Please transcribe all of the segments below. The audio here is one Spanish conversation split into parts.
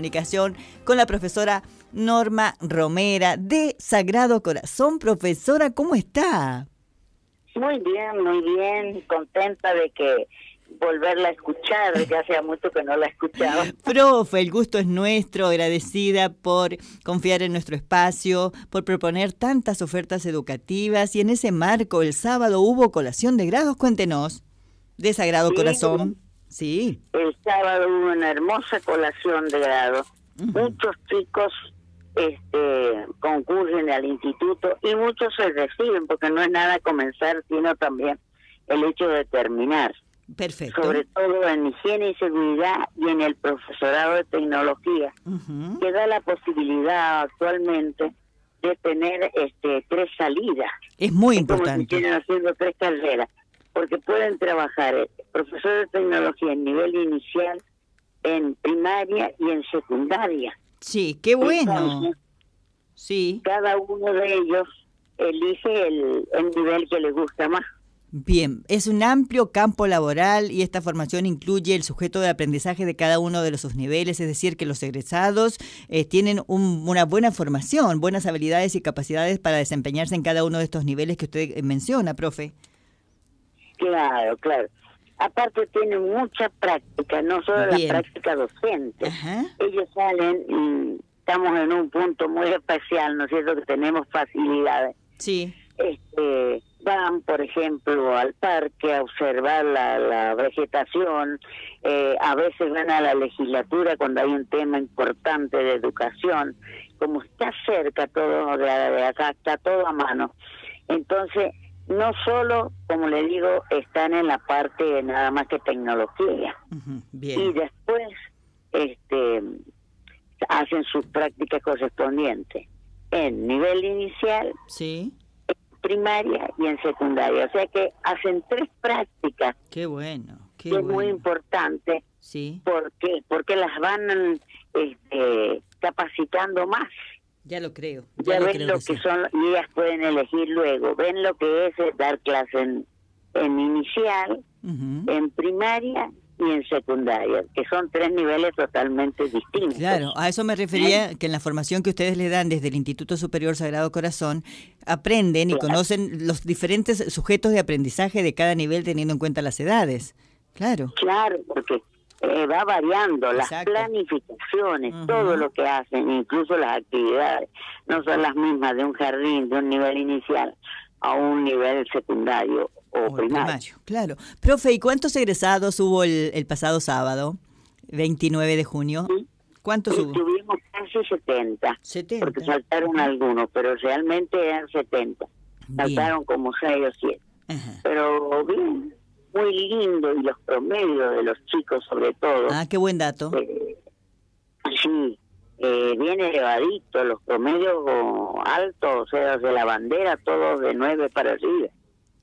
comunicación con la profesora Norma Romera de Sagrado Corazón. Profesora, ¿cómo está? Muy bien, muy bien, contenta de que volverla a escuchar, ya hacía mucho que no la escuchaba. Profe, el gusto es nuestro, agradecida por confiar en nuestro espacio, por proponer tantas ofertas educativas y en ese marco el sábado hubo colación de grados, cuéntenos, de Sagrado Corazón. Sí. El sábado hubo una hermosa colación de grados. Muchos chicos este, concurren al instituto y muchos se reciben porque no es nada comenzar, sino también el hecho de terminar. Perfecto. Sobre todo en higiene y seguridad y en el profesorado de tecnología, que da la posibilidad actualmente de tener este tres salidas. Es muy importante. Como si haciendo tres carreras, porque pueden trabajar eh, profesores de tecnología en nivel inicial, en primaria y en secundaria. Sí, qué bueno. sí. Cada uno de ellos elige el, el nivel que le gusta más. Bien, es un amplio campo laboral y esta formación incluye el sujeto de aprendizaje de cada uno de los sus niveles, es decir, que los egresados eh, tienen una buena formación, buenas habilidades y capacidades para desempeñarse en cada uno de estos niveles que usted eh, menciona, profe. Claro, claro. Aparte tienen mucha práctica, no solo la práctica docente. Ellos salen y estamos en un punto muy especial, ¿no es cierto? Que tenemos facilidades. Sí. Este, van, por ejemplo, al parque a observar la, vegetación, eh, a veces van a la legislatura cuando hay un tema importante de educación, como está cerca todo de, acá, está todo a mano. Entonces, no solo, como le digo, están en la parte de nada más que tecnología. Y después este hacen sus prácticas correspondientes en nivel inicial, sí primaria y en secundaria. O sea que hacen tres prácticas. Qué bueno, qué que es muy importante. Sí. ¿Por Porque las van este, capacitando más. Ya lo creo. Ya, ven lo que, son y ellas pueden elegir luego. Ven lo que es dar clase en, en inicial, en primaria y en secundaria, que son tres niveles totalmente distintos. Claro, a eso me refería que en la formación que ustedes le dan desde el Instituto Superior Sagrado Corazón, aprenden y conocen los diferentes sujetos de aprendizaje de cada nivel teniendo en cuenta las edades. Claro. Claro, porque eh, va variando las planificaciones, todo lo que hacen, incluso las actividades, no son las mismas de un jardín, de un nivel inicial a un nivel secundario o, primario. Claro. Profe, ¿y cuántos egresados hubo el, pasado sábado, 29 de junio? ¿Cuántos hubo? Tuvimos casi 70, 70. Porque saltaron algunos, pero realmente eran 70. Saltaron como 6 o 7. Pero bien, muy lindo y los promedios de los chicos sobre todo. Ah, qué buen dato. Eh, sí, eh, bien elevadito, los promedios altos, o sea, de la bandera, todos de 9 para arriba.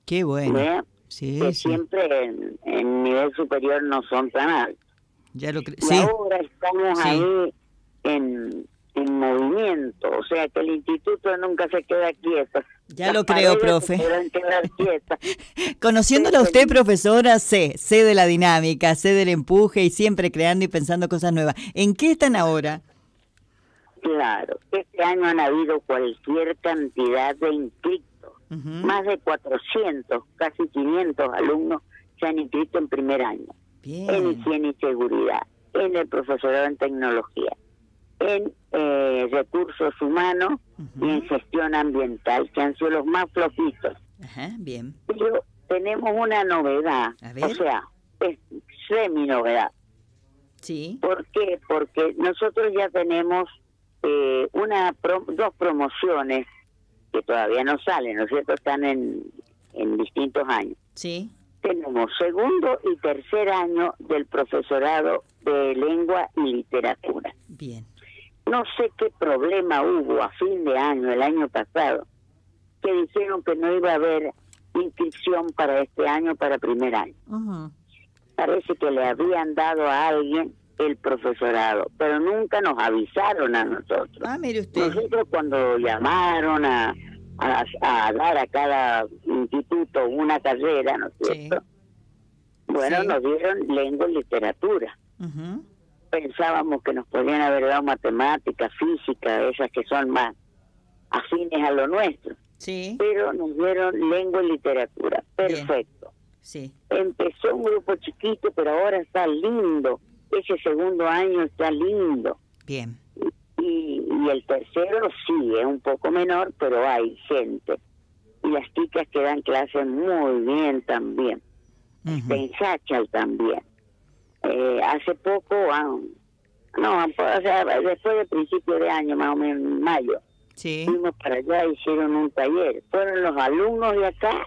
Qué bueno. Sí, que siempre en, nivel superior no son tan altos. Ya lo creo. Sí. ahora estamos ahí en, en movimiento, o sea que el instituto nunca se queda quieto. Ya lo creo, profe. Conociéndola usted, profesora, sé, sé de la dinámica, sé del empuje y siempre creando y pensando cosas nuevas. ¿En qué están ahora? Claro, este año han habido cualquier cantidad de inscritos más de 400, casi 500 alumnos se han inscrito en primer año. En higiene y seguridad, en el profesorado en tecnología, en eh, recursos humanos y en gestión ambiental, que han sido los más flojitos. bien. Pero tenemos una novedad, o sea, es semi-novedad. Sí. ¿Por qué? Porque nosotros ya tenemos eh, una dos promociones que todavía no salen, ¿no es cierto? Están en, en distintos años. Sí. Tenemos segundo y tercer año del profesorado de lengua y literatura. Bien. No sé qué problema hubo a fin de año, el año pasado, que dijeron que no iba a haber inscripción para este año, para primer año. Parece que le habían dado a alguien el profesorado, pero nunca nos avisaron a nosotros. Ah, mire usted. Nosotros cuando llamaron a, a, dar a cada instituto una carrera, ¿no es cierto? Bueno, nos dieron lengua y literatura. Pensábamos que nos podían haber dado matemática, física, esas que son más afines a lo nuestro. Sí. Pero nos dieron lengua y literatura. Perfecto. Sí. Empezó un grupo chiquito, pero ahora está lindo. Ese segundo año está lindo. Bien. Y, y el tercero sí, es un poco menor, pero hay gente. Y las chicas que dan clases muy bien también. Ujú. En Sachal también. Eh, hace poco, ah, no, o sea, después del principio de año, más o menos en mayo, Sí. fuimos para allá, hicieron un taller. Fueron los alumnos de acá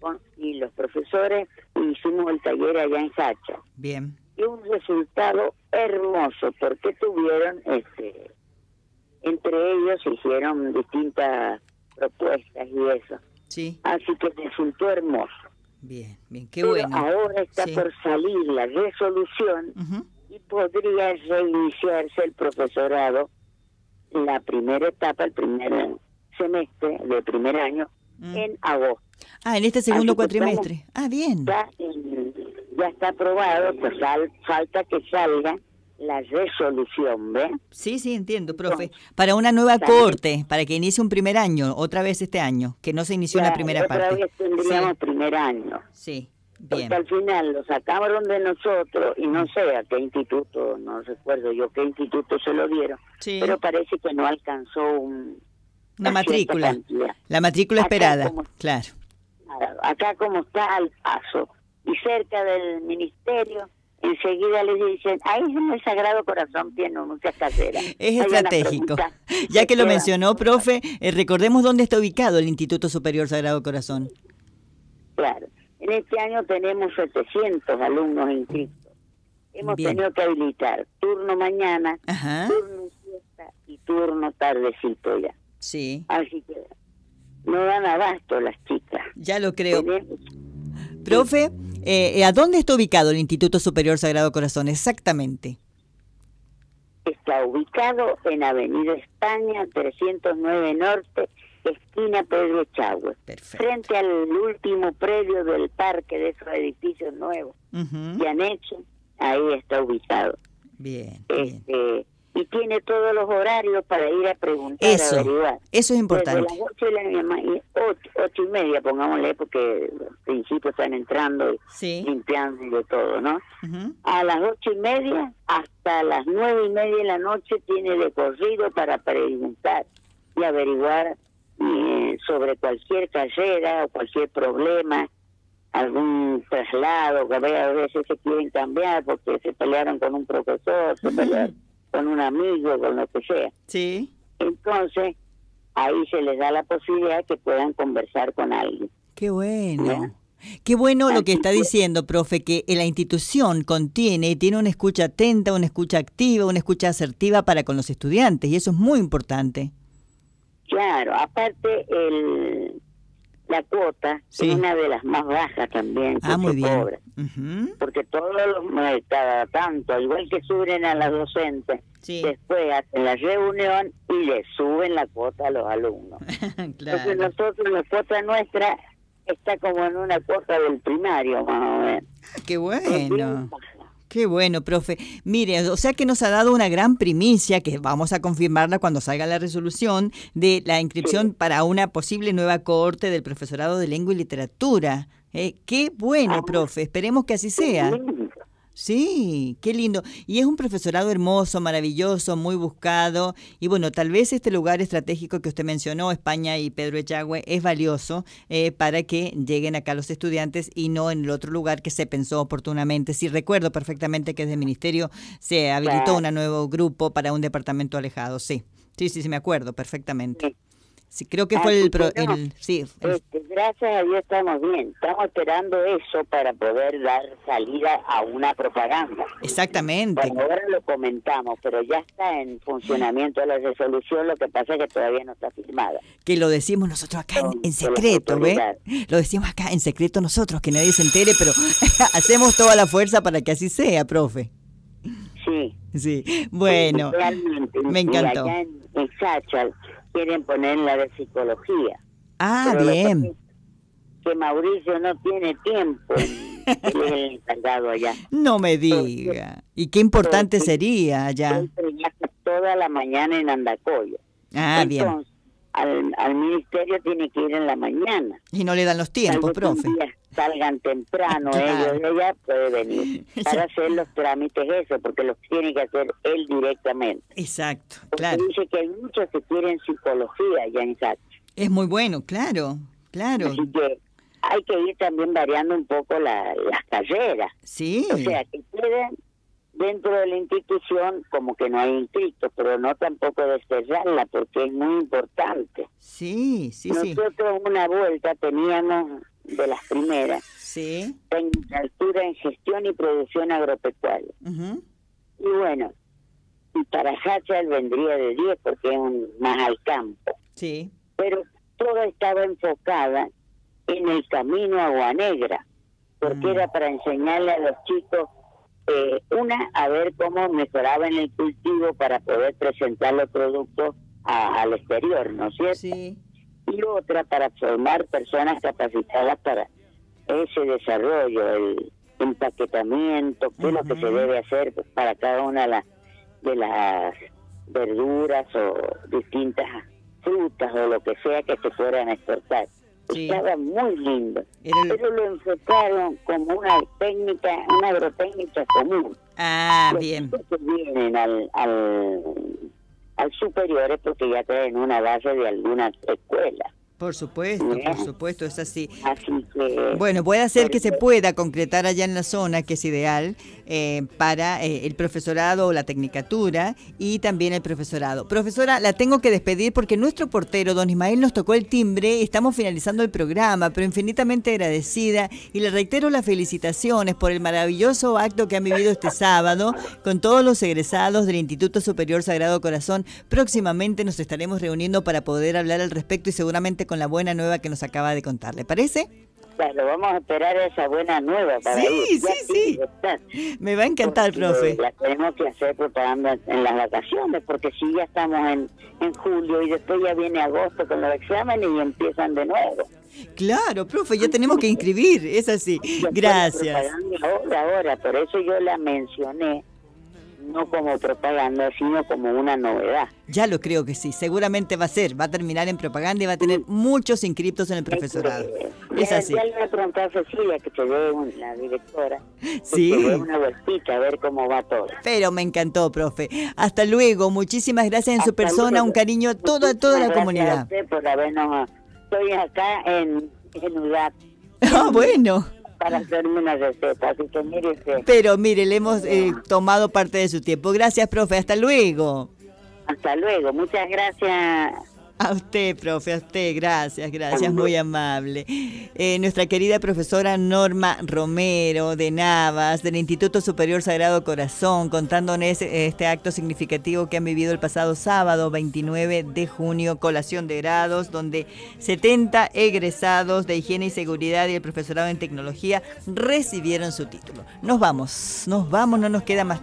con- y los profesores y hicimos el taller allá en Sacha. Bien. Y un resultado hermoso porque tuvieron, este, entre ellos se hicieron distintas propuestas y eso. Sí. Así que resultó hermoso. Bien. Bien. Qué Pero bueno. ahora está Sí. por salir la resolución Ujú. y podría reiniciarse el profesorado la primera etapa, el primer semestre del primer año, Mm. en agosto. Ah, en este segundo Así cuatrimestre. Ah, bien. Ya, en- ya está aprobado, pues sal- falta que salga la resolución, ¿ve? Sí, sí, entiendo, profe. Para una nueva corte, para que inicie un primer año, otra vez este año, que no se inició la primera otra parte. vez tendríamos primer año. Sí, sí, Porque bien. al final lo sacaron de nosotros y no sé a qué instituto, no recuerdo yo qué instituto se lo dieron, Sí, pero parece que no alcanzó un, una matrícula. cantidad. La matrícula Acá esperada, como-. Claro, Acá como está al paso y cerca del ministerio, enseguida les dicen, ahí en el Sagrado Corazón tiene muchas caseras. Es estratégico. Ya que lo mencionó, profe, eh, recordemos dónde está ubicado el Instituto Superior Sagrado Corazón. Claro. En este año tenemos 700 alumnos inscritos. Hemos Bien. tenido que habilitar turno mañana, Ajá, turno siesta y turno tardecito ya. sí, Así que no dan abasto las chicas. ya lo creo. Tenemos- Profe, eh, ¿a dónde está ubicado el Instituto Superior Sagrado Corazón? Exactamente. Está ubicado en Avenida España, 309 Norte, esquina Pedro Echagüe, Perfecto. frente al último predio del parque de esos edificios nuevos Ujú, y anexos, ahí está ubicado. Bien, bien. Y tiene todos los horarios para ir a preguntar, Eso, a averiguar. eso es Desde importante. las ocho, y la, y ocho, ocho y media, pongámosle, porque al principio están entrando y Sí. limpiando y de todo, ¿no? A las ocho y media hasta las nueve y media de la noche tiene de corrido para preguntar y averiguar eh, sobre cualquier carrera o cualquier problema, algún traslado, que a veces se quieren cambiar porque se pelearon con un profesor, se pelearon con un amigo, con lo que sea. Sí. Entonces, ahí se les da la posibilidad que puedan conversar con alguien. Qué bueno. Qué bueno lo que está diciendo, profe, que la institución contiene y tiene una escucha atenta, una escucha activa, una escucha asertiva para con los estudiantes, y eso es muy importante. Claro, aparte el la cuota Sí. es una de las más bajas también que Ah, muy bien. cobra, porque todos los cada tanto, igual que suben a las docentes, Sí, después hacen la reunión y le suben la cuota a los alumnos. Entonces claro. nosotros la cuota nuestra está como en una cuota del primario más o menos. Qué Es bien bueno. Qué bueno, profe. Mire, o sea que nos ha dado una gran primicia, que vamos a confirmarla cuando salga la resolución, de la inscripción para una posible nueva cohorte del profesorado de lengua y literatura. Eh, qué bueno, Ah. profe. Esperemos que así sea. Sí, qué lindo. Y es un profesorado hermoso, maravilloso, muy buscado. Y bueno, tal vez este lugar estratégico que usted mencionó, España y Pedro Echagüe, es valioso eh, para que lleguen acá los estudiantes y no en el otro lugar que se pensó oportunamente. Sí, recuerdo perfectamente que desde el ministerio se habilitó un nuevo grupo para un departamento alejado. Sí, sí, sí, sí, me acuerdo perfectamente. Sí. Creo que fue el, pro- el- sí, el- Este, gracias a Dios estamos bien. Estamos esperando eso para poder dar salida a una propaganda. exactamente. Bueno, ahora lo comentamos, pero ya está en funcionamiento la resolución, lo que pasa es que todavía no está firmada. que lo decimos nosotros acá en, secreto, ¿ve? autoridades. Lo decimos acá en secreto nosotros, que nadie se entere, pero hacemos toda la fuerza para que así sea, profe. Sí. Sí, bueno, Realmente. me encantó. allá en, en Sachal quieren poner la de psicología. ah, Pero que bien, Que Mauricio no tiene tiempo Él es el encargado allá. No me diga. ¿Y qué importante sería allá? Él toda la mañana en Andacoyo. Ah, bien. Al, al ministerio tiene que ir en la mañana. Y no le dan los tiempos, profe. salgan temprano Claro. ellos de allá, puede venir para hacer los trámites eso, porque los tiene que hacer él directamente. Exacto, Porque claro. dice que hay muchos que quieren psicología allá en Sachi. Es muy bueno, claro, claro. Así que hay que ir también variando un poco la, las carreras. Sí, O sea, que queden dentro de la institución como que no hay inscritos, pero no tampoco despejarla porque es muy importante. sí, sí, sí. Nosotros una vuelta teníamos de las primeras Sí. tecnicatura en gestión y producción agropecuaria. Y bueno, y para Hachal vendría de 10 porque es un, más al campo. Sí. Pero toda estaba enfocada en el camino a Agua Negra, porque Mm. era para enseñarle a los chicos, eh, una, a ver cómo mejoraban el cultivo para poder presentar los productos a- al exterior, ¿no es cierto? Sí. y otra para formar personas capacitadas para ese desarrollo, el empaquetamiento, qué es lo que se debe hacer para cada una de las, de las verduras o distintas frutas o lo que sea que se fueran a exportar. Sí. Estaba muy lindo, pero lo enfocaron como una técnica, una agrotécnica común. Ah, Los bien. que vienen al, al, al superior es porque ya traen una base de alguna escuela. Por supuesto, por supuesto, es así. Así que... Bueno, puede ser que se pueda concretar allá en la zona, que es ideal, eh, para eh, el profesorado o la tecnicatura y también el profesorado. Profesora, la tengo que despedir porque nuestro portero, don Ismael, nos tocó el timbre, estamos finalizando el programa, pero infinitamente agradecida y le reitero las felicitaciones por el maravilloso acto que han vivido este sábado con todos los egresados del Instituto Superior Sagrado Corazón. Próximamente nos estaremos reuniendo para poder hablar al respecto y seguramente con la buena nueva que nos acaba de contar. ¿Le parece? Claro, vamos a esperar esa buena nueva para Sí, ir. Sí, sí. Me va a encantar, Porque profe. La tenemos que hacer propaganda en las vacaciones, porque si ya estamos en, en julio y después ya viene agosto con los exámenes y empiezan de nuevo. Claro, profe, ya tenemos que inscribir, es así. Gracias. Ahora, ahora, por eso yo la mencioné, no como propaganda, sino como una novedad. Ya lo creo que sí, seguramente va a ser, va a terminar en propaganda y va a tener muchos inscriptos en el profesorado. Eh, Es así. ya le voy a preguntar a Cecilia, que te dé la directora, que Sí. te dé una vueltita a ver cómo va todo. Pero me encantó, profe. Hasta luego, muchísimas gracias en su Hasta persona, luego. un cariño a toda, a toda la Muchísimas comunidad. Gracias a usted por habernos. Estoy acá en, en UDAP Ah, bueno. Para hacerme una receta, así que mire usted. Pero mire, le hemos eh, tomado parte de su tiempo. Gracias, profe. Hasta luego. Hasta luego, muchas gracias. A usted, profe, a usted, gracias, gracias, muy amable. Eh, nuestra querida profesora Norma Romero de Navas, del Instituto Superior Sagrado Corazón, contándonos este acto significativo que han vivido el pasado sábado 29 de junio, colación de grados, donde 70 egresados de higiene y seguridad y el profesorado en tecnología recibieron su título. Nos vamos, nos vamos, no nos queda más